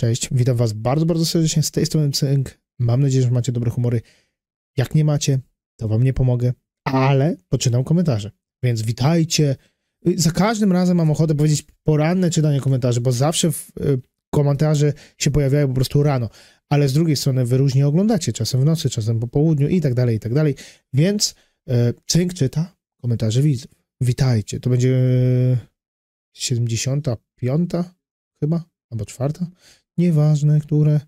Cześć, witam was bardzo, bardzo serdecznie z tej strony Cynk. Mam nadzieję, że macie dobre humory. Jak nie macie, to wam nie pomogę, ale poczytam komentarze. Więc witajcie. Za każdym razem mam ochotę powiedzieć poranne czytanie komentarzy, bo zawsze w, y, komentarze się pojawiają po prostu rano. Ale z drugiej strony wy różnie oglądacie, czasem w nocy, czasem po południu i tak dalej, i tak dalej. Więc y, Cynk czyta komentarze widzów. Witajcie. To będzie y, 75 chyba, albo czwarta nieważne które,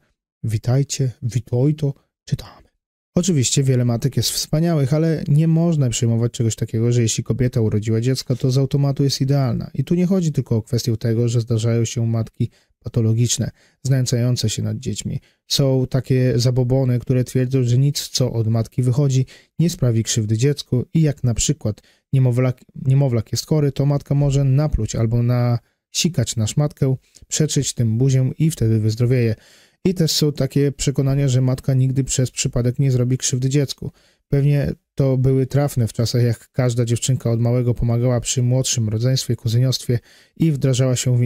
witajcie, witojto, czytamy. Oczywiście wiele matek jest wspaniałych, ale nie można przyjmować czegoś takiego, że jeśli kobieta urodziła dziecko, to z automatu jest idealna. I tu nie chodzi tylko o kwestię tego, że zdarzają się matki patologiczne, znęcające się nad dziećmi. Są takie zabobony, które twierdzą, że nic, co od matki wychodzi, nie sprawi krzywdy dziecku i jak na przykład niemowlak, niemowlak jest chory, to matka może napluć albo na sikać na szmatkę, przeczyć tym buzię i wtedy wyzdrowieje. I też są takie przekonania, że matka nigdy przez przypadek nie zrobi krzywdy dziecku. Pewnie to były trafne w czasach, jak każda dziewczynka od małego pomagała przy młodszym rodzeństwie, kuzyniostwie i wdrażała się w,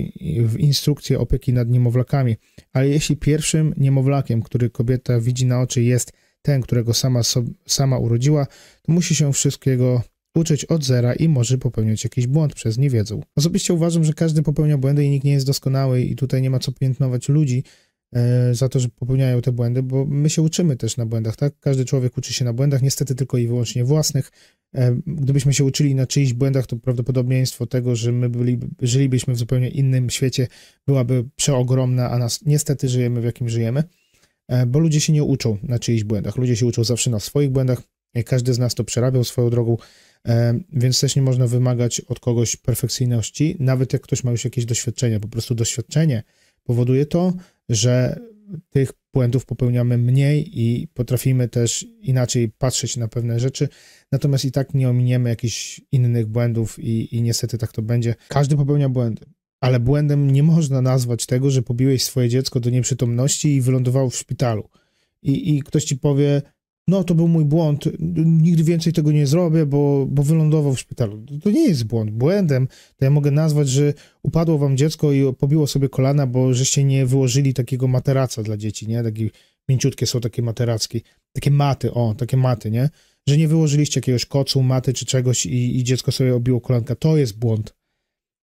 w instrukcję opieki nad niemowlakami. Ale jeśli pierwszym niemowlakiem, który kobieta widzi na oczy, jest ten, którego sama, sama urodziła, to musi się wszystkiego uczyć od zera i może popełniać jakiś błąd przez niewiedzę. Osobiście uważam, że każdy popełnia błędy i nikt nie jest doskonały i tutaj nie ma co piętnować ludzi e, za to, że popełniają te błędy, bo my się uczymy też na błędach, tak? Każdy człowiek uczy się na błędach, niestety tylko i wyłącznie własnych. E, gdybyśmy się uczyli na czyichś błędach, to prawdopodobieństwo tego, że my byli, żylibyśmy w zupełnie innym świecie, byłaby przeogromna, a nas niestety żyjemy w jakim żyjemy, e, bo ludzie się nie uczą na czyichś błędach. Ludzie się uczą zawsze na swoich błędach. Każdy z nas to przerabiał swoją drogą więc też nie można wymagać od kogoś perfekcyjności, nawet jak ktoś ma już jakieś doświadczenie. Po prostu doświadczenie powoduje to, że tych błędów popełniamy mniej i potrafimy też inaczej patrzeć na pewne rzeczy, natomiast i tak nie ominiemy jakichś innych błędów i, i niestety tak to będzie. Każdy popełnia błędy, ale błędem nie można nazwać tego, że pobiłeś swoje dziecko do nieprzytomności i wylądowało w szpitalu. I, I ktoś ci powie, no to był mój błąd, nigdy więcej tego nie zrobię, bo, bo wylądował w szpitalu. To nie jest błąd. Błędem to ja mogę nazwać, że upadło wam dziecko i pobiło sobie kolana, bo żeście nie wyłożyli takiego materaca dla dzieci, nie? Takie mięciutkie są takie materacki, takie maty, o, takie maty, nie? Że nie wyłożyliście jakiegoś kocu, maty czy czegoś i, i dziecko sobie obiło kolanka. To jest błąd.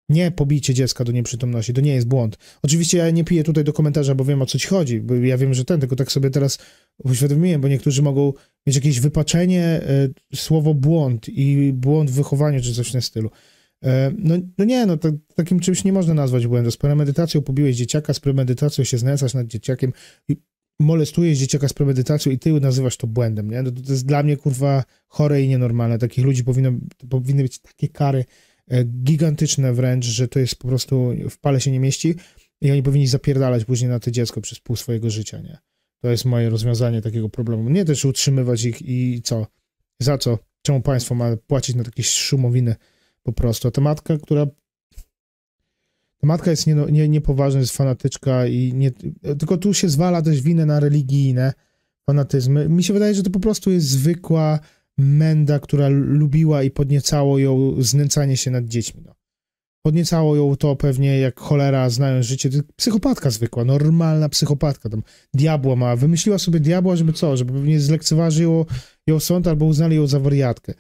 Nie pobicie dziecka do nieprzytomności, to nie jest błąd. Oczywiście ja nie piję tutaj do komentarza, bo wiem o co ci chodzi, bo ja wiem, że ten, tylko tak sobie teraz uświadomiłem, bo niektórzy mogą mieć jakieś wypaczenie, y, słowo błąd i błąd w wychowaniu, czy coś w tym stylu. E, no, no nie, no to, takim czymś nie można nazwać błędu. Z premedytacją pobiłeś dzieciaka, z premedytacją się znęcasz nad dzieciakiem i molestujesz dzieciaka z premedytacją i ty nazywasz to błędem, nie? To, to jest dla mnie, kurwa, chore i nienormalne. Takich ludzi powinno, powinny być takie kary, gigantyczne wręcz, że to jest po prostu, w pale się nie mieści i oni powinni zapierdalać później na to dziecko przez pół swojego życia, nie? To jest moje rozwiązanie takiego problemu. Nie też utrzymywać ich i co? Za co? Czemu państwo ma płacić na takie szumowiny po prostu? A ta matka, która ta matka jest nie, nie, niepoważna, jest fanatyczka i nie, tylko tu się zwala też winę na religijne fanatyzmy. Mi się wydaje, że to po prostu jest zwykła menda, która lubiła i podniecało ją znęcanie się nad dziećmi. No. Podniecało ją to pewnie jak cholera, znając życie. Psychopatka zwykła, normalna psychopatka. Tam diabła ma. Wymyśliła sobie diabła, żeby co? Żeby pewnie zlekceważyło ją sąd albo uznali ją za wariatkę.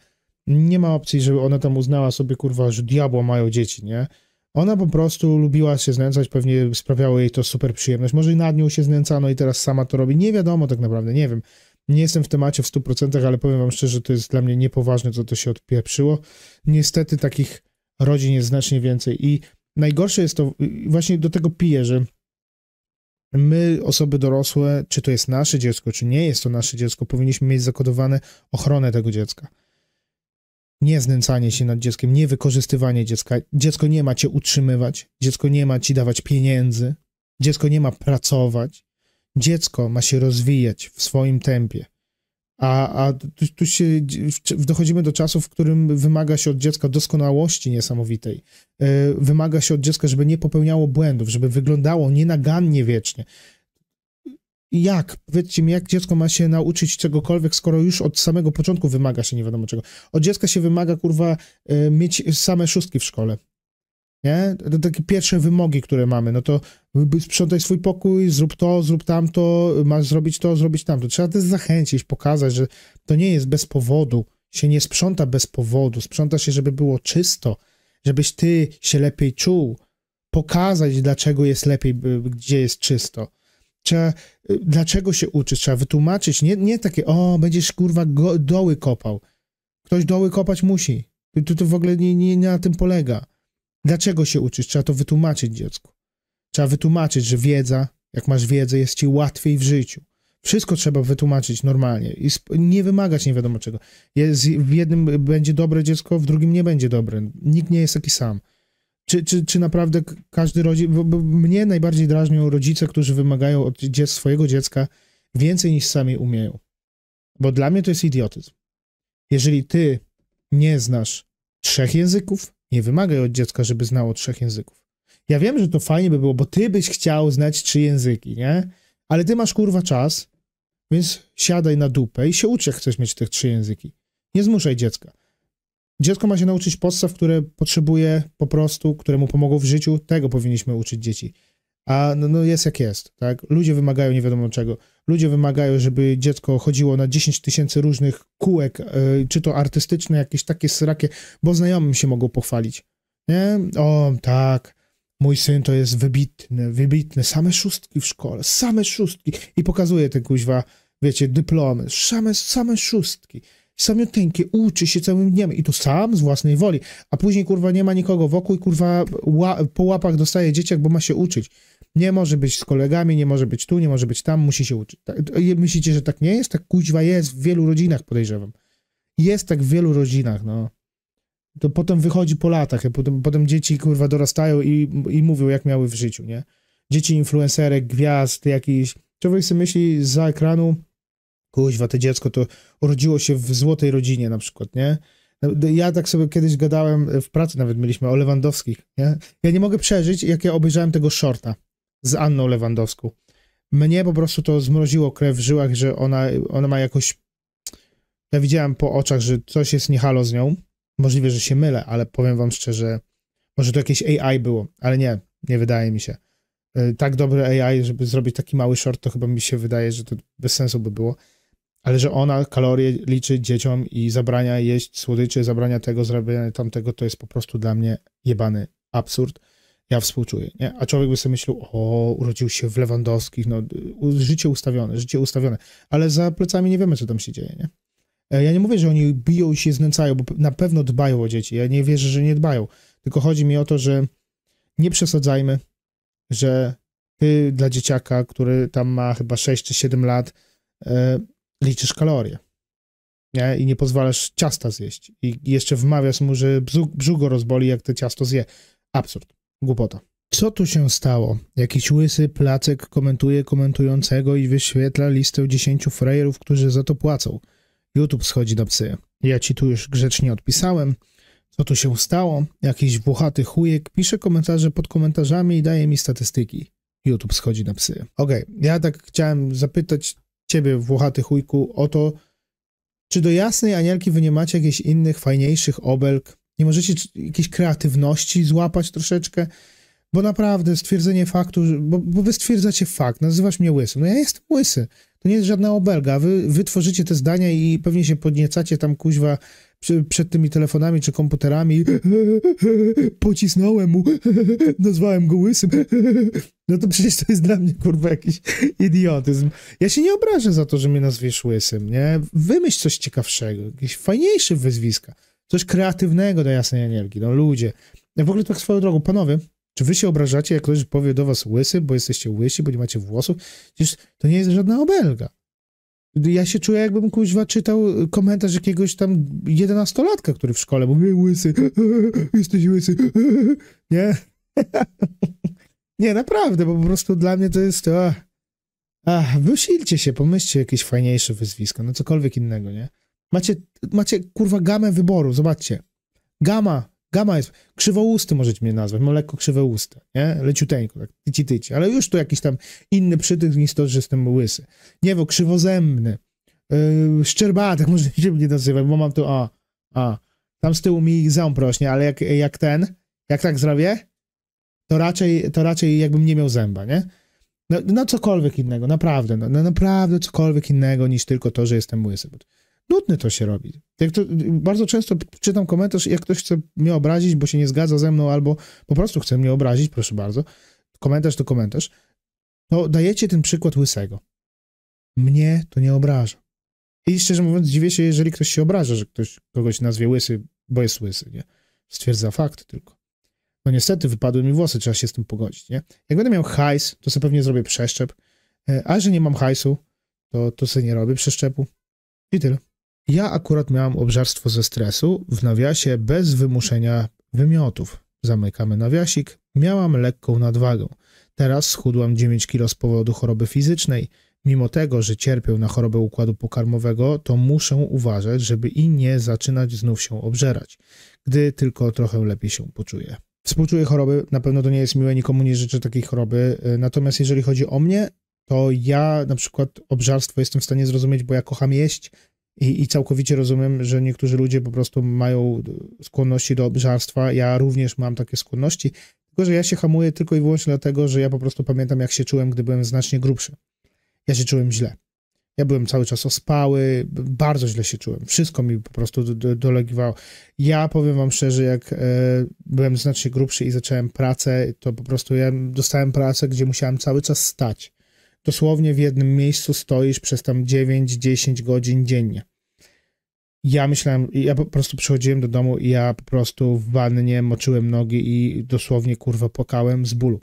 Nie ma opcji, żeby ona tam uznała sobie, kurwa, że diabła mają dzieci, nie? Ona po prostu lubiła się znęcać, pewnie sprawiało jej to super przyjemność. Może i nad nią się znęcano i teraz sama to robi. Nie wiadomo tak naprawdę, nie wiem. Nie jestem w temacie w 100%, ale powiem wam szczerze, że to jest dla mnie niepoważne, co to się odpieprzyło. Niestety takich rodzin jest znacznie więcej i najgorsze jest to, właśnie do tego piję, że my, osoby dorosłe, czy to jest nasze dziecko, czy nie jest to nasze dziecko, powinniśmy mieć zakodowane ochronę tego dziecka. Nie znęcanie się nad dzieckiem, nie wykorzystywanie dziecka. Dziecko nie ma cię utrzymywać, dziecko nie ma ci dawać pieniędzy, dziecko nie ma pracować, Dziecko ma się rozwijać w swoim tempie. A, a tu, tu się dochodzimy do czasu, w którym wymaga się od dziecka doskonałości niesamowitej. E, wymaga się od dziecka, żeby nie popełniało błędów, żeby wyglądało nienagannie wiecznie. Jak? Powiedzcie mi, jak dziecko ma się nauczyć czegokolwiek, skoro już od samego początku wymaga się nie wiadomo czego. Od dziecka się wymaga, kurwa, e, mieć same szóstki w szkole. Nie? To takie pierwsze wymogi, które mamy, no to sprzątaj swój pokój, zrób to, zrób tamto, masz zrobić to, zrobić tamto. Trzeba też zachęcić, pokazać, że to nie jest bez powodu, się nie sprząta bez powodu, sprząta się, żeby było czysto, żebyś ty się lepiej czuł, pokazać, dlaczego jest lepiej, gdzie jest czysto. Trzeba, y, dlaczego się uczysz, trzeba wytłumaczyć, nie, nie takie, o, będziesz kurwa go, doły kopał. Ktoś doły kopać musi. To, to w ogóle nie, nie, nie na tym polega. Dlaczego się uczysz? Trzeba to wytłumaczyć dziecku. Trzeba wytłumaczyć, że wiedza, jak masz wiedzę, jest ci łatwiej w życiu. Wszystko trzeba wytłumaczyć normalnie i nie wymagać nie wiadomo czego. Jest, w jednym będzie dobre dziecko, w drugim nie będzie dobre. Nikt nie jest taki sam. Czy, czy, czy naprawdę każdy rodzic. Mnie najbardziej drażnią rodzice, którzy wymagają od dziec, swojego dziecka więcej niż sami umieją. Bo dla mnie to jest idiotyzm. Jeżeli ty nie znasz trzech języków, nie wymagaj od dziecka, żeby znało trzech języków. Ja wiem, że to fajnie by było, bo ty byś chciał znać trzy języki, nie? Ale ty masz kurwa czas, więc siadaj na dupę i się ucz, jak chcesz mieć te trzy języki. Nie zmuszaj dziecka. Dziecko ma się nauczyć podstaw, które potrzebuje po prostu, które mu pomogą w życiu. Tego powinniśmy uczyć dzieci. A no, no, jest jak jest, tak? Ludzie wymagają nie wiadomo czego. Ludzie wymagają, żeby dziecko chodziło na 10 tysięcy różnych kółek, yy, czy to artystyczne, jakieś takie srakie, bo znajomym się mogą pochwalić. Nie? O, tak, mój syn to jest wybitny, wybitny, same szóstki w szkole, same szóstki. I pokazuje te kuźwa, wiecie, dyplomy, same, same szóstki samiuteńkie, uczy się całym dniem i to sam z własnej woli, a później kurwa nie ma nikogo wokół i kurwa ła, po łapach dostaje dzieciak, bo ma się uczyć. Nie może być z kolegami, nie może być tu, nie może być tam, musi się uczyć. Tak, myślicie, że tak nie jest? Tak kuźwa jest w wielu rodzinach, podejrzewam. Jest tak w wielu rodzinach, no. To potem wychodzi po latach, potem, potem dzieci kurwa dorastają i, i mówią, jak miały w życiu, nie? Dzieci influencerek, gwiazd, jakiś... Człowiek sobie myśli za ekranu, kuźwa, to dziecko to urodziło się w złotej rodzinie na przykład, nie? Ja tak sobie kiedyś gadałem, w pracy nawet mieliśmy o Lewandowskich, nie? Ja nie mogę przeżyć, jak ja obejrzałem tego shorta z Anną Lewandowską. Mnie po prostu to zmroziło krew w żyłach, że ona, ona ma jakoś... Ja widziałem po oczach, że coś jest niehalo z nią. Możliwe, że się mylę, ale powiem wam szczerze, może to jakieś AI było, ale nie, nie wydaje mi się. E, tak dobre AI, żeby zrobić taki mały short, to chyba mi się wydaje, że to bez sensu by było ale że ona kalorie liczy dzieciom i zabrania jeść słodyczy, zabrania tego, zrobienia tamtego, to jest po prostu dla mnie jebany absurd. Ja współczuję, nie? A człowiek by sobie myślał, o, urodził się w Lewandowskich, no, życie ustawione, życie ustawione, ale za plecami nie wiemy, co tam się dzieje, nie? E, ja nie mówię, że oni biją i się znęcają, bo na pewno dbają o dzieci. Ja nie wierzę, że nie dbają. Tylko chodzi mi o to, że nie przesadzajmy, że ty dla dzieciaka, który tam ma chyba 6 czy 7 lat, e, liczysz kalorie. Nie? I nie pozwalasz ciasta zjeść. I jeszcze wmawiasz mu, że brzuch go rozboli, jak to ciasto zje. Absurd. Głupota. Co tu się stało? Jakiś łysy placek komentuje komentującego i wyświetla listę 10 frajerów, którzy za to płacą. YouTube schodzi na psy. Ja ci tu już grzecznie odpisałem. Co tu się stało? Jakiś włochaty chujek pisze komentarze pod komentarzami i daje mi statystyki. YouTube schodzi na psy. Okej, okay. ja tak chciałem zapytać ciebie, Włochaty chujku, o to, czy do Jasnej Anielki wy nie macie jakichś innych, fajniejszych obelg? Nie możecie jakiejś kreatywności złapać troszeczkę? Bo naprawdę stwierdzenie faktu, bo, bo wy stwierdzacie fakt, nazywasz mnie łysym. No ja jestem łysy. To nie jest żadna obelga. Wy, wy tworzycie te zdania i pewnie się podniecacie tam kuźwa przed tymi telefonami czy komputerami. Pocisnąłem mu, nazwałem go łysym. No to przecież to jest dla mnie, kurwa, jakiś idiotyzm. Ja się nie obrażę za to, że mnie nazwiesz łysym, nie? Wymyśl coś ciekawszego, jakieś fajniejsze wyzwiska. Coś kreatywnego do jasnej energii, no ludzie. Ja w ogóle tak swoją drogą, panowie, czy wy się obrażacie, jak ktoś powie do was łysy, bo jesteście łysi, bo nie macie włosów? Przecież to nie jest żadna obelga. Ja się czuję, jakbym kuźwa czytał komentarz jakiegoś tam jedenastolatka, który w szkole mówi, łysy, jesteś łysy, nie? nie, naprawdę, bo po prostu dla mnie to jest, ach, ach, wysilcie się, pomyślcie jakieś fajniejsze wyzwisko, no cokolwiek innego, nie? Macie, macie, kurwa, gamę wyboru, zobaczcie. Gama, Gama jest, krzywousty możecie mnie nazwać, mam lekko krzywe usta, nie? Leciuteńko, tak, tyci tyci, ale już to jakiś tam inny przytyk niż to, że jestem łysy. Nie wiem, krzywozębny, yy, szczerbatek możecie mnie nazywać, bo mam tu, a, a, tam z tyłu mi ząb rośnie, ale jak, jak ten, jak tak zrobię, to raczej, to raczej jakbym nie miał zęba, nie? No, no cokolwiek innego, naprawdę, no, no naprawdę cokolwiek innego niż tylko to, że jestem łysy. Nudne to się robi. Jak to, bardzo często czytam komentarz, jak ktoś chce mnie obrazić, bo się nie zgadza ze mną, albo po prostu chce mnie obrazić, proszę bardzo, komentarz to komentarz, to dajecie ten przykład łysego. Mnie to nie obraża. I szczerze mówiąc, dziwię się, jeżeli ktoś się obraża, że ktoś kogoś nazwie łysy, bo jest łysy, nie? Stwierdza fakt tylko. No niestety, wypadły mi włosy, trzeba się z tym pogodzić, nie? Jak będę miał hajs, to sobie pewnie zrobię przeszczep, e, a że nie mam hajsu, to, to sobie nie robię przeszczepu. I tyle. Ja akurat miałam obżarstwo ze stresu w nawiasie bez wymuszenia wymiotów. Zamykamy nawiasik. Miałam lekką nadwagę. Teraz schudłam 9 kg z powodu choroby fizycznej. Mimo tego, że cierpię na chorobę układu pokarmowego, to muszę uważać, żeby i nie zaczynać znów się obżerać, gdy tylko trochę lepiej się poczuję. Współczuję choroby, na pewno to nie jest miłe, nikomu nie życzę takiej choroby. Natomiast jeżeli chodzi o mnie, to ja na przykład obżarstwo jestem w stanie zrozumieć, bo ja kocham jeść, i, I całkowicie rozumiem, że niektórzy ludzie po prostu mają skłonności do obżarstwa. Ja również mam takie skłonności, tylko że ja się hamuję tylko i wyłącznie dlatego, że ja po prostu pamiętam, jak się czułem, gdy byłem znacznie grubszy. Ja się czułem źle. Ja byłem cały czas ospały, bardzo źle się czułem. Wszystko mi po prostu do, dolegiwało. Ja powiem wam szczerze, jak e, byłem znacznie grubszy i zacząłem pracę, to po prostu ja dostałem pracę, gdzie musiałem cały czas stać. Dosłownie w jednym miejscu stoisz przez tam 9-10 godzin dziennie ja myślałem, ja po prostu przychodziłem do domu i ja po prostu w wannie moczyłem nogi i dosłownie kurwa płakałem z bólu.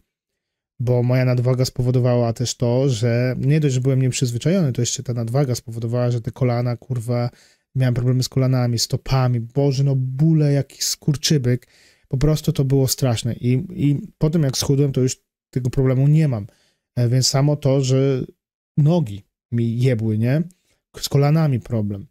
Bo moja nadwaga spowodowała też to, że nie dość, że byłem nieprzyzwyczajony, to jeszcze ta nadwaga spowodowała, że te kolana, kurwa, miałem problemy z kolanami, stopami, boże, no bóle, jakiś skurczybyk. Po prostu to było straszne. I, I potem jak schudłem, to już tego problemu nie mam. E, więc samo to, że nogi mi jebły, nie? Z kolanami problem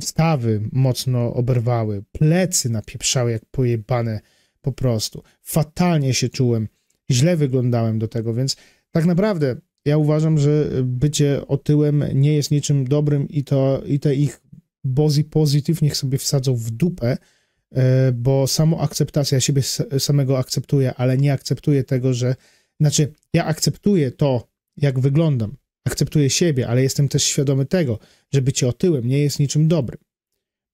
stawy mocno oberwały, plecy napieprzały jak pojebane po prostu. Fatalnie się czułem, źle wyglądałem do tego, więc tak naprawdę ja uważam, że bycie otyłem nie jest niczym dobrym i to i te ich bozy positive niech sobie wsadzą w dupę, e, bo samo akceptacja, ja siebie samego akceptuję, ale nie akceptuję tego, że, znaczy ja akceptuję to, jak wyglądam, akceptuję siebie, ale jestem też świadomy tego, że bycie otyłym nie jest niczym dobrym.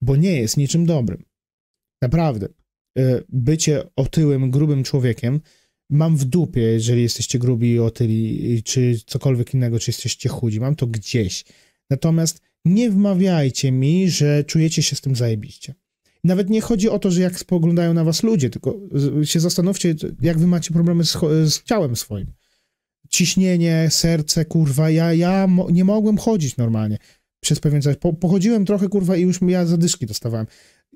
Bo nie jest niczym dobrym. Naprawdę. E, bycie otyłym, grubym człowiekiem mam w dupie, jeżeli jesteście grubi i otyli, czy cokolwiek innego, czy jesteście chudzi. Mam to gdzieś. Natomiast nie wmawiajcie mi, że czujecie się z tym zajebiście. Nawet nie chodzi o to, że jak spoglądają na was ludzie, tylko się zastanówcie, jak wy macie problemy z, z ciałem swoim ciśnienie, serce, kurwa, ja, ja mo nie mogłem chodzić normalnie przez pewien czas. Po, pochodziłem trochę, kurwa, i już ja zadyszki dostawałem.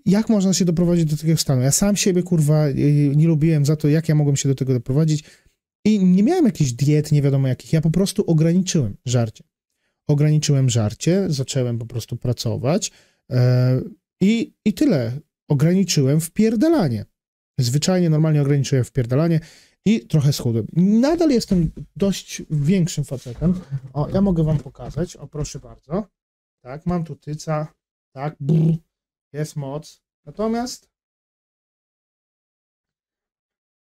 Jak można się doprowadzić do takiego stanu? Ja sam siebie, kurwa, y, nie lubiłem za to, jak ja mogłem się do tego doprowadzić i nie miałem jakichś diet, nie wiadomo jakich. Ja po prostu ograniczyłem żarcie. Ograniczyłem żarcie, zacząłem po prostu pracować yy, i, i tyle. Ograniczyłem wpierdalanie. Zwyczajnie, normalnie ograniczyłem wpierdalanie i trochę schudłem. Nadal jestem dość większym facetem. O, ja mogę wam pokazać. O, proszę bardzo. Tak, mam tu tyca. Tak, brr, jest moc. Natomiast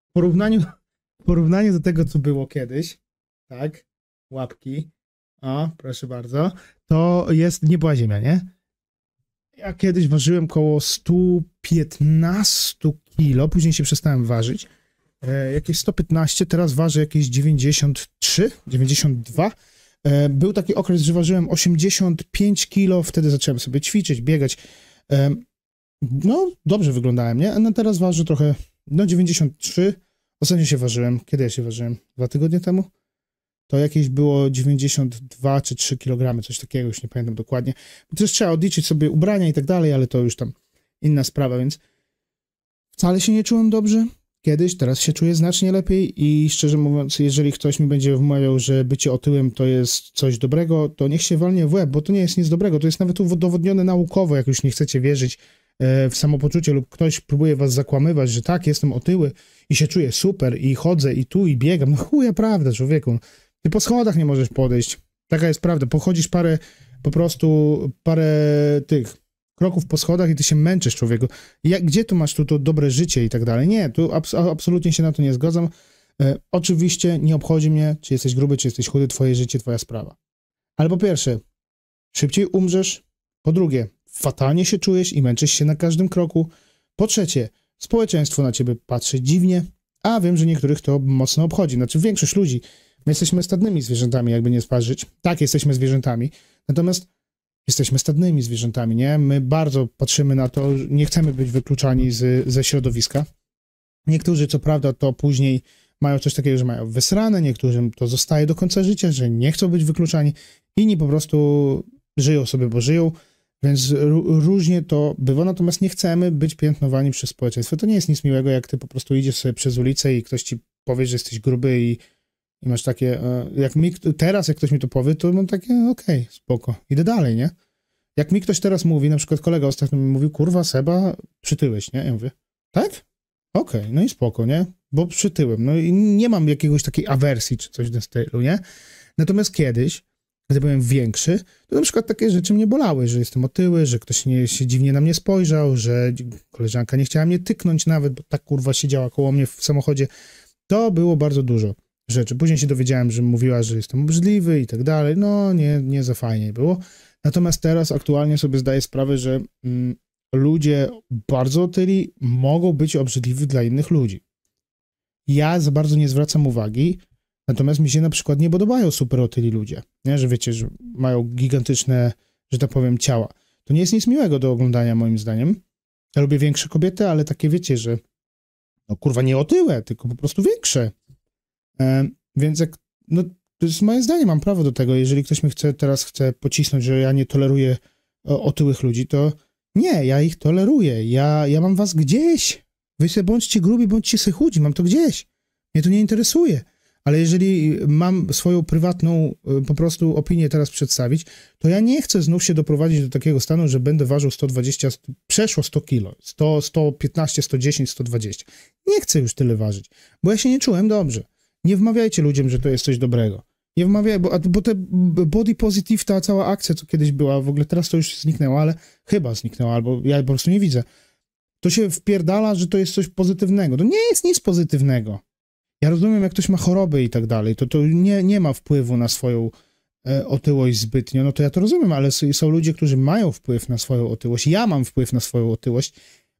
w porównaniu, w porównaniu do tego, co było kiedyś, tak, łapki, o, proszę bardzo, to jest, nie była ziemia, nie? Ja kiedyś ważyłem koło 115 kilo, później się przestałem ważyć jakieś 115, teraz waży jakieś 93, 92. E, był taki okres, że ważyłem 85 kilo, wtedy zacząłem sobie ćwiczyć, biegać. E, no, dobrze wyglądałem, nie? No teraz waży trochę, no 93. Ostatnio się ważyłem. Kiedy ja się ważyłem? Dwa tygodnie temu? To jakieś było 92 czy 3 kg, coś takiego, już nie pamiętam dokładnie. Też trzeba odliczyć sobie ubrania i tak dalej, ale to już tam inna sprawa, więc wcale się nie czułem dobrze kiedyś, teraz się czuję znacznie lepiej i szczerze mówiąc, jeżeli ktoś mi będzie wmawiał, że bycie otyłym to jest coś dobrego, to niech się walnie w łeb, bo to nie jest nic dobrego, to jest nawet udowodnione naukowo, jak już nie chcecie wierzyć e, w samopoczucie lub ktoś próbuje was zakłamywać, że tak, jestem otyły i się czuję super i chodzę i tu i biegam, no chuja prawda człowieku, ty po schodach nie możesz podejść, taka jest prawda, pochodzisz parę, po prostu parę tych kroków po schodach i ty się męczysz, człowieku. Jak, gdzie tu masz tu to dobre życie i tak dalej? Nie, tu abs absolutnie się na to nie zgadzam. E, oczywiście nie obchodzi mnie, czy jesteś gruby, czy jesteś chudy, twoje życie, twoja sprawa. Ale po pierwsze, szybciej umrzesz. Po drugie, fatalnie się czujesz i męczysz się na każdym kroku. Po trzecie, społeczeństwo na ciebie patrzy dziwnie, a wiem, że niektórych to mocno obchodzi. Znaczy większość ludzi, my jesteśmy stadnymi zwierzętami, jakby nie sparzyć. Tak, jesteśmy zwierzętami, natomiast jesteśmy stadnymi zwierzętami, nie? My bardzo patrzymy na to, nie chcemy być wykluczani z, ze środowiska. Niektórzy, co prawda, to później mają coś takiego, że mają wysrane, niektórym to zostaje do końca życia, że nie chcą być wykluczani, inni po prostu żyją sobie, bo żyją, więc różnie to bywa, natomiast nie chcemy być piętnowani przez społeczeństwo. To nie jest nic miłego, jak ty po prostu idziesz sobie przez ulicę i ktoś ci powie, że jesteś gruby i, i masz takie, e, jak mi, teraz jak ktoś mi to powie, to mam takie, okej, okay, spoko, idę dalej, nie? Jak mi ktoś teraz mówi, na przykład kolega ostatnio mi mówił, kurwa, Seba, przytyłeś, nie? Ja mówię, tak? Okej, okay, no i spoko, nie? Bo przytyłem. No i nie mam jakiegoś takiej awersji czy coś w tym stylu, nie? Natomiast kiedyś, gdy byłem większy, to na przykład takie rzeczy mnie bolały, że jestem otyły, że ktoś nie, się dziwnie na mnie spojrzał, że koleżanka nie chciała mnie tyknąć nawet, bo tak kurwa siedziała koło mnie w samochodzie. To było bardzo dużo rzeczy. Później się dowiedziałem, że mówiła, że jestem obrzydliwy i tak dalej. No, nie, nie za fajnie było. Natomiast teraz aktualnie sobie zdaję sprawę, że mm, ludzie bardzo otyli mogą być obrzydliwi dla innych ludzi. Ja za bardzo nie zwracam uwagi, natomiast mi się na przykład nie podobają super otyli ludzie, nie? że wiecie, że mają gigantyczne, że tak powiem, ciała. To nie jest nic miłego do oglądania moim zdaniem. Ja lubię większe kobiety, ale takie wiecie, że no kurwa nie otyłe, tylko po prostu większe. E, więc jak, no to jest zdanie, mam prawo do tego. Jeżeli ktoś mi chce, teraz chce pocisnąć, że ja nie toleruję otyłych ludzi, to nie, ja ich toleruję. Ja, ja mam was gdzieś. Wy sobie bądźcie grubi, bądźcie sobie chudzi, mam to gdzieś. Mnie to nie interesuje. Ale jeżeli mam swoją prywatną y, po prostu opinię teraz przedstawić, to ja nie chcę znów się doprowadzić do takiego stanu, że będę ważył 120, przeszło 100 kilo, 100, 115, 110, 120. Nie chcę już tyle ważyć, bo ja się nie czułem dobrze. Nie wmawiajcie ludziom, że to jest coś dobrego. Nie wmawiaj, bo, bo te body positive, ta cała akcja, co kiedyś była, w ogóle teraz to już zniknęło, ale chyba zniknęło, albo ja po prostu nie widzę. To się wpierdala, że to jest coś pozytywnego. To nie jest nic pozytywnego. Ja rozumiem, jak ktoś ma choroby i tak dalej, to to nie, nie ma wpływu na swoją e, otyłość zbytnio, no to ja to rozumiem, ale są ludzie, którzy mają wpływ na swoją otyłość. Ja mam wpływ na swoją otyłość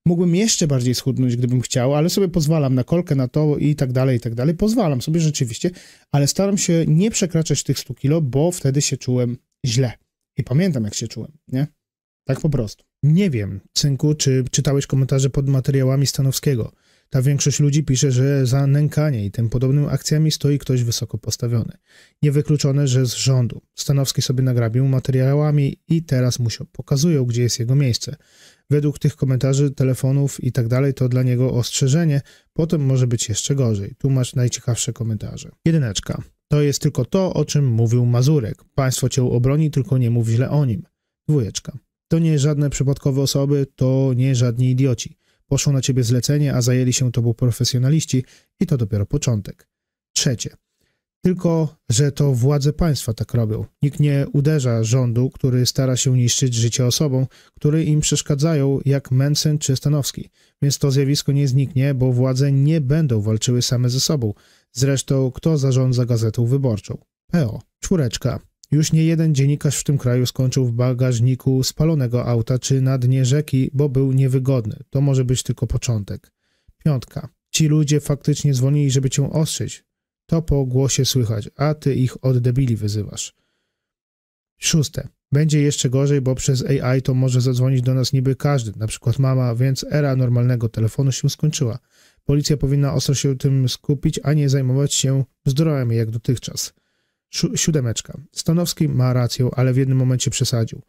Mógłbym jeszcze bardziej schudnąć, gdybym chciał, ale sobie pozwalam na kolkę, na to i tak dalej, i tak dalej. Pozwalam sobie rzeczywiście, ale staram się nie przekraczać tych 100 kilo, bo wtedy się czułem źle. I pamiętam, jak się czułem, nie? Tak po prostu. Nie wiem, Cynku, czy czytałeś komentarze pod materiałami Stanowskiego. Ta większość ludzi pisze, że za nękanie i tym podobnym akcjami stoi ktoś wysoko postawiony. Niewykluczone, że z rządu. Stanowski sobie nagrabił materiałami i teraz mu się pokazują, gdzie jest jego miejsce. Według tych komentarzy, telefonów i tak dalej, to dla niego ostrzeżenie, potem może być jeszcze gorzej. Tu masz najciekawsze komentarze. Jedyneczka. To jest tylko to, o czym mówił Mazurek. Państwo cię obroni, tylko nie mów źle o nim. Dwójeczka. To nie żadne przypadkowe osoby, to nie żadni idioci. Poszło na ciebie zlecenie, a zajęli się tobą profesjonaliści i to dopiero początek. Trzecie. Tylko, że to władze państwa tak robią. Nikt nie uderza rządu, który stara się niszczyć życie osobom, które im przeszkadzają, jak Mensen czy Stanowski. Więc to zjawisko nie zniknie, bo władze nie będą walczyły same ze sobą. Zresztą, kto zarządza gazetą wyborczą? PO. Czwóreczka. Już nie jeden dziennikarz w tym kraju skończył w bagażniku spalonego auta czy na dnie rzeki, bo był niewygodny. To może być tylko początek. Piątka. Ci ludzie faktycznie dzwonili, żeby cię ostrzyć. To po głosie słychać, a ty ich od debili wyzywasz. Szóste. Będzie jeszcze gorzej, bo przez AI to może zadzwonić do nas niby każdy, na przykład mama, więc era normalnego telefonu się skończyła. Policja powinna ostro się tym skupić, a nie zajmować się bzdurami jak dotychczas. Siódemeczka. Stanowski ma rację, ale w jednym momencie przesadził.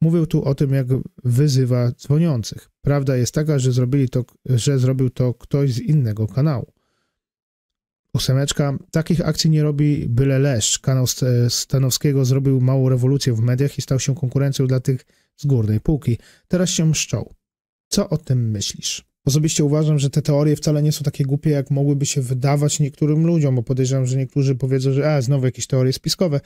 Mówił tu o tym, jak wyzywa dzwoniących. Prawda jest taka, że, zrobili to, że zrobił to ktoś z innego kanału. Ósemeczka. Takich akcji nie robi byle leszcz. Kanał Stanowskiego zrobił małą rewolucję w mediach i stał się konkurencją dla tych z górnej półki. Teraz się mszczą. Co o tym myślisz? Osobiście uważam, że te teorie wcale nie są takie głupie, jak mogłyby się wydawać niektórym ludziom, bo podejrzewam, że niektórzy powiedzą, że a, znowu jakieś teorie spiskowe,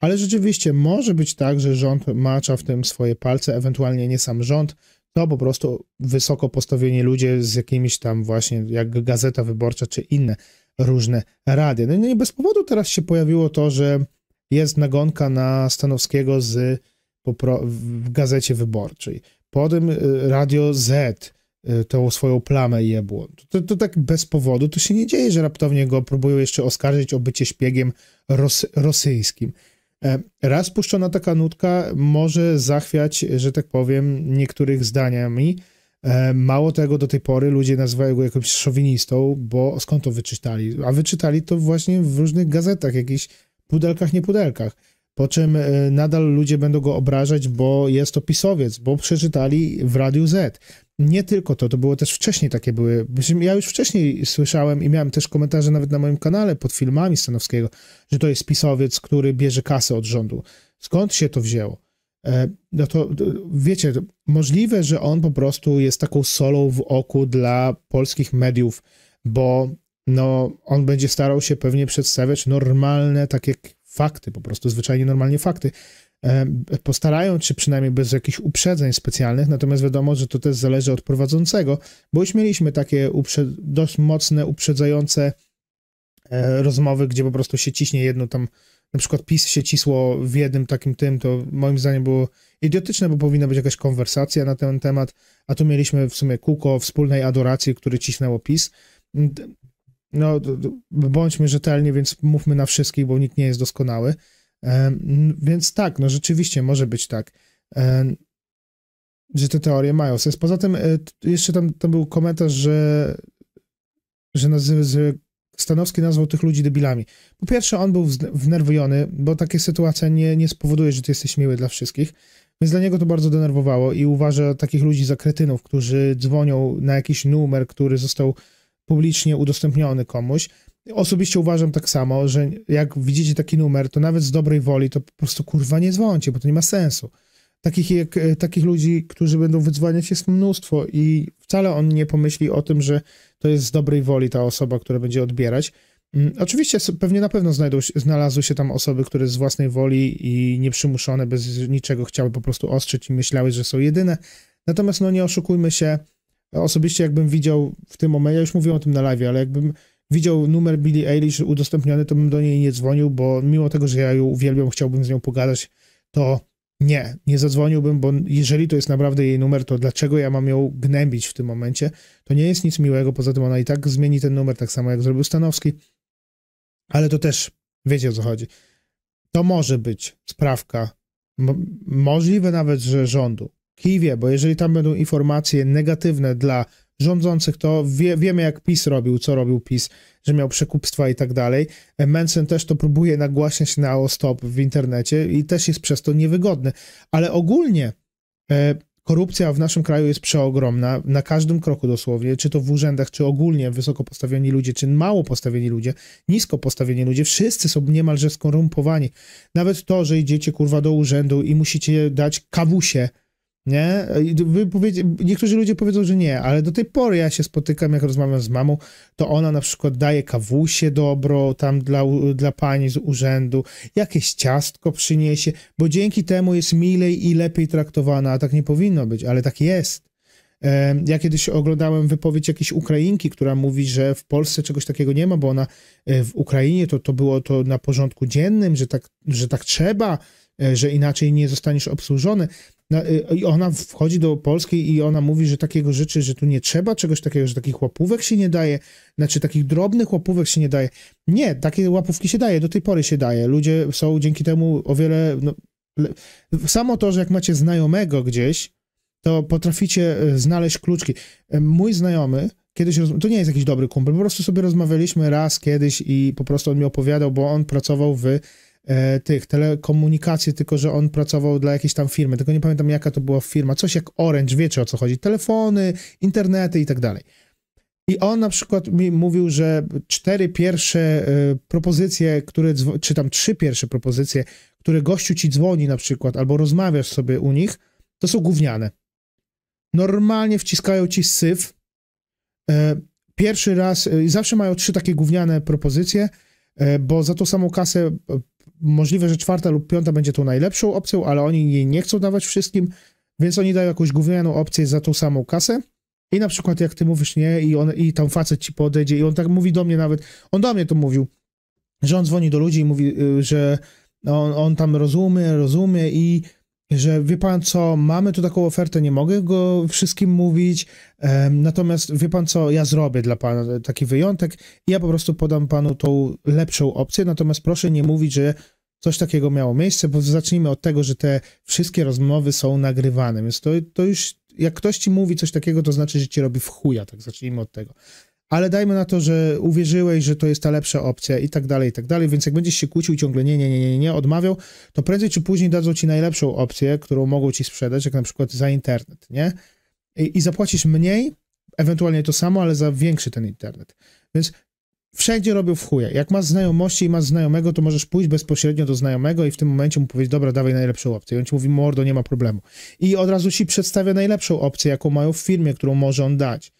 ale rzeczywiście może być tak, że rząd macza w tym swoje palce, ewentualnie nie sam rząd, to po prostu wysoko postawieni ludzie z jakimiś tam właśnie, jak Gazeta Wyborcza czy inne różne radia. No i bez powodu teraz się pojawiło to, że jest nagonka na Stanowskiego z, w Gazecie Wyborczej. Potem y, Radio Z tą swoją plamę jebło. To, to tak bez powodu to się nie dzieje, że raptownie go próbują jeszcze oskarżyć o bycie szpiegiem ros rosyjskim. E, raz puszczona taka nutka może zachwiać, że tak powiem, niektórych zdaniami. E, mało tego, do tej pory ludzie nazywają go jakimś szowinistą, bo skąd to wyczytali? A wyczytali to właśnie w różnych gazetach, jakichś pudelkach, nie pudelkach. Po czym e, nadal ludzie będą go obrażać, bo jest to pisowiec, bo przeczytali w Radiu Z. Nie tylko to, to było też wcześniej takie były. Ja już wcześniej słyszałem i miałem też komentarze nawet na moim kanale pod filmami Stanowskiego, że to jest pisowiec, który bierze kasę od rządu. Skąd się to wzięło? E, no to wiecie, możliwe, że on po prostu jest taką solą w oku dla polskich mediów, bo no, on będzie starał się pewnie przedstawiać normalne takie fakty, po prostu zwyczajnie normalnie fakty. E, postarają się przynajmniej bez jakichś uprzedzeń specjalnych, natomiast wiadomo, że to też zależy od prowadzącego, bo już mieliśmy takie dość mocne, uprzedzające e, rozmowy, gdzie po prostu się ciśnie jedno tam, na przykład PiS się cisło w jednym takim tym, to moim zdaniem było idiotyczne, bo powinna być jakaś konwersacja na ten temat, a tu mieliśmy w sumie kółko wspólnej adoracji, który cisnęło PiS. No, bądźmy rzetelni, więc mówmy na wszystkich, bo nikt nie jest doskonały. Więc tak, no rzeczywiście może być tak, że te teorie mają sens. Poza tym e, jeszcze tam, tam był komentarz, że, że, że Stanowski nazwał tych ludzi debilami. Po pierwsze, on był wnerwiony, bo takie sytuacja nie, nie spowoduje, że ty jesteś miły dla wszystkich. Więc dla niego to bardzo denerwowało i uważa takich ludzi za kretynów, którzy dzwonią na jakiś numer, który został publicznie udostępniony komuś. Osobiście uważam tak samo, że jak widzicie taki numer, to nawet z dobrej woli to po prostu kurwa nie dzwońcie, bo to nie ma sensu. Takich, jak, e, takich ludzi, którzy będą wydzwaniać jest mnóstwo i wcale on nie pomyśli o tym, że to jest z dobrej woli ta osoba, która będzie odbierać. Mm, oczywiście pewnie na pewno znajdą, znalazły się tam osoby, które z własnej woli i nieprzymuszone, bez niczego chciały po prostu ostrzyć i myślały, że są jedyne. Natomiast no nie oszukujmy się, osobiście jakbym widział w tym momencie, ja już mówiłem o tym na live, ale jakbym widział numer Billie Eilish udostępniony, to bym do niej nie dzwonił, bo mimo tego, że ja ją uwielbiam, chciałbym z nią pogadać, to nie, nie zadzwoniłbym, bo jeżeli to jest naprawdę jej numer, to dlaczego ja mam ją gnębić w tym momencie? To nie jest nic miłego, poza tym ona i tak zmieni ten numer, tak samo jak zrobił Stanowski, ale to też, wiecie o co chodzi. To może być sprawka, możliwe nawet, że rządu, Kij wie, bo jeżeli tam będą informacje negatywne dla rządzących, to wie, wiemy jak PiS robił, co robił PiS, że miał przekupstwa i tak dalej. Mensen też to próbuje nagłaśniać na o-stop w internecie i też jest przez to niewygodny. Ale ogólnie e, korupcja w naszym kraju jest przeogromna, na każdym kroku dosłownie, czy to w urzędach, czy ogólnie wysoko postawieni ludzie, czy mało postawieni ludzie, nisko postawieni ludzie, wszyscy są niemalże skorumpowani. Nawet to, że idziecie kurwa do urzędu i musicie dać kawusie nie? Niektórzy ludzie powiedzą, że nie, ale do tej pory ja się spotykam, jak rozmawiam z mamą, to ona na przykład daje kawusie dobro tam dla, dla pani z urzędu, jakieś ciastko przyniesie, bo dzięki temu jest milej i lepiej traktowana, a tak nie powinno być, ale tak jest. Ja kiedyś oglądałem wypowiedź jakiejś Ukrainki, która mówi, że w Polsce czegoś takiego nie ma, bo ona e, w Ukrainie to, to było to na porządku dziennym, że tak, że tak trzeba, że inaczej nie zostaniesz obsłużony. Y, I ona wchodzi do Polski i ona mówi, że takiego rzeczy, że tu nie trzeba czegoś takiego, że takich łapówek się nie daje, znaczy takich drobnych łapówek się nie daje. Nie, takie łapówki się daje, do tej pory się daje. Ludzie są dzięki temu o wiele. No, samo to, że jak macie znajomego gdzieś, to potraficie e, znaleźć kluczki. E, mój znajomy kiedyś, to nie jest jakiś dobry kumpel, po prostu sobie rozmawialiśmy raz kiedyś i po prostu on mi opowiadał, bo on pracował w e, tych telekomunikacji, tylko że on pracował dla jakiejś tam firmy, tylko nie pamiętam jaka to była firma, coś jak Orange, wiecie o co chodzi, telefony, internety i tak dalej. I on na przykład mi mówił, że cztery pierwsze e, propozycje, które, czy tam trzy pierwsze propozycje, które gościu ci dzwoni na przykład, albo rozmawiasz sobie u nich, to są gówniane. Normalnie wciskają ci syf, E, pierwszy raz, e, zawsze mają trzy takie gówniane propozycje, e, bo za tą samą kasę e, możliwe, że czwarta lub piąta będzie tą najlepszą opcją, ale oni jej nie chcą dawać wszystkim, więc oni dają jakąś gównianą opcję za tą samą kasę. I na przykład jak ty mówisz nie i, on, i tam facet ci podejdzie i on tak mówi do mnie nawet, on do mnie to mówił, że on dzwoni do ludzi i mówi, y, że on, on tam rozumie, rozumie i że wie pan co, mamy tu taką ofertę, nie mogę go wszystkim mówić, em, natomiast wie pan co, ja zrobię dla pana taki wyjątek i ja po prostu podam panu tą lepszą opcję, natomiast proszę nie mówić, że coś takiego miało miejsce, bo zacznijmy od tego, że te wszystkie rozmowy są nagrywane, więc to, to już, jak ktoś ci mówi coś takiego, to znaczy, że ci robi w chuja, tak zacznijmy od tego. Ale dajmy na to, że uwierzyłeś, że to jest ta lepsza opcja i tak dalej, i tak dalej, więc jak będziesz się kłócił ciągle nie, nie, nie, nie, nie, odmawiał, to prędzej czy później dadzą ci najlepszą opcję, którą mogą ci sprzedać, jak na przykład za internet, nie? I, i zapłacisz mniej, ewentualnie to samo, ale za większy ten internet. Więc wszędzie robią w chuje. Jak masz znajomości i masz znajomego, to możesz pójść bezpośrednio do znajomego i w tym momencie mu powiedzieć, dobra, dawaj najlepszą opcję. I on ci mówi, mordo, nie ma problemu. I od razu ci przedstawia najlepszą opcję, jaką mają w firmie, którą może on dać.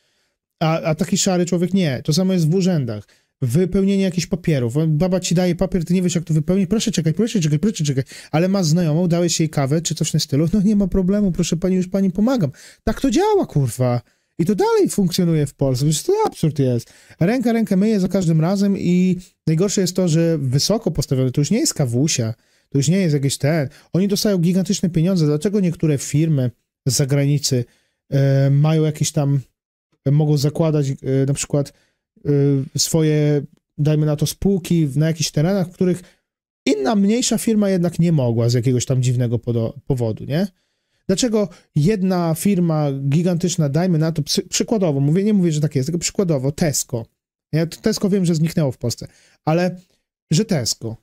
A, a taki szary człowiek nie. To samo jest w urzędach. Wypełnienie jakichś papierów. Baba ci daje papier, ty nie wiesz, jak to wypełnić. Proszę czekaj, proszę czekaj, proszę czekaj. Ale masz znajomą, dałeś jej kawę czy coś w tym stylu. No nie ma problemu, proszę pani, już pani pomagam. Tak to działa, kurwa. I to dalej funkcjonuje w Polsce, więc to absurd jest. Ręka rękę myje za każdym razem i najgorsze jest to, że wysoko postawione, to już nie jest kawusia, to już nie jest jakiś ten. Oni dostają gigantyczne pieniądze. Dlaczego niektóre firmy z zagranicy e, mają jakieś tam, mogą zakładać e, na przykład e, swoje, dajmy na to, spółki na jakichś terenach, w których inna, mniejsza firma jednak nie mogła z jakiegoś tam dziwnego powodu, nie? Dlaczego jedna firma gigantyczna, dajmy na to, przy, przykładowo, mówię, nie mówię, że tak jest, tylko przykładowo, Tesco. Ja Tesco wiem, że zniknęło w Polsce, ale że Tesco.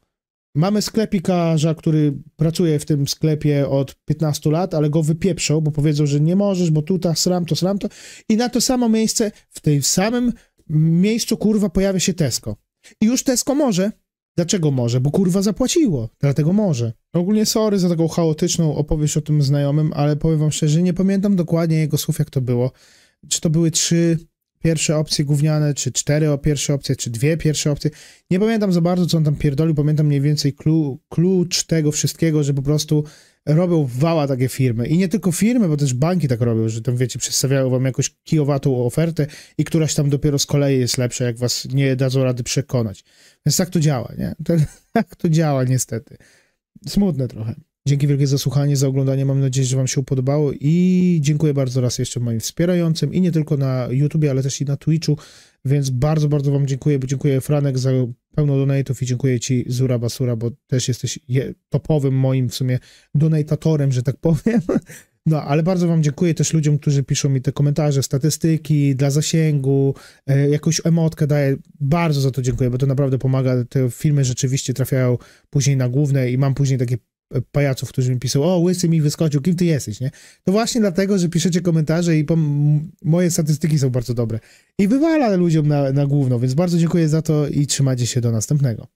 Mamy sklepikarza, który pracuje w tym sklepie od 15 lat, ale go wypieprzą, bo powiedzą, że nie możesz, bo tu ta sram to, sram to. I na to samo miejsce, w tym samym miejscu, kurwa, pojawia się Tesco. I już Tesco może. Dlaczego może? Bo kurwa zapłaciło. Dlatego może. Ogólnie sorry za taką chaotyczną opowieść o tym znajomym, ale powiem wam szczerze, nie pamiętam dokładnie jego słów, jak to było. Czy to były trzy pierwsze opcje gówniane, czy cztery o pierwsze opcje, czy dwie pierwsze opcje. Nie pamiętam za bardzo, co on tam pierdolił. Pamiętam mniej więcej klu, klucz tego wszystkiego, że po prostu robią wała takie firmy. I nie tylko firmy, bo też banki tak robią, że tam wiecie, przedstawiają wam jakąś kijowatą ofertę i któraś tam dopiero z kolei jest lepsza, jak was nie dadzą rady przekonać. Więc tak to działa, nie? Tak, to działa niestety. Smutne trochę. Dzięki wielkie za słuchanie, za oglądanie. Mam nadzieję, że Wam się podobało i dziękuję bardzo raz jeszcze moim wspierającym i nie tylko na YouTubie, ale też i na Twitchu, więc bardzo, bardzo Wam dziękuję, bo dziękuję Franek za pełno donate'ów i dziękuję Ci Zura Basura, bo też jesteś topowym moim w sumie donatatorem, że tak powiem. No, ale bardzo Wam dziękuję też ludziom, którzy piszą mi te komentarze, statystyki dla zasięgu, e, jakąś emotkę daję. Bardzo za to dziękuję, bo to naprawdę pomaga. Te filmy rzeczywiście trafiają później na główne i mam później takie pajaców, którzy mi piszą, o, łysy mi wyskoczył, kim ty jesteś, nie? To właśnie dlatego, że piszecie komentarze i moje statystyki są bardzo dobre. I wywala ludziom na, na główno, więc bardzo dziękuję za to i trzymajcie się do następnego.